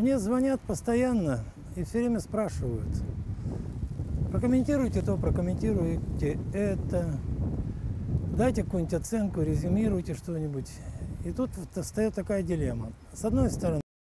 Мне звонят постоянно и все время спрашивают. Прокомментируйте то, прокомментируйте это. Дайте какую-нибудь оценку, резюмируйте что-нибудь. И тут вот встает такая дилемма. С одной стороны,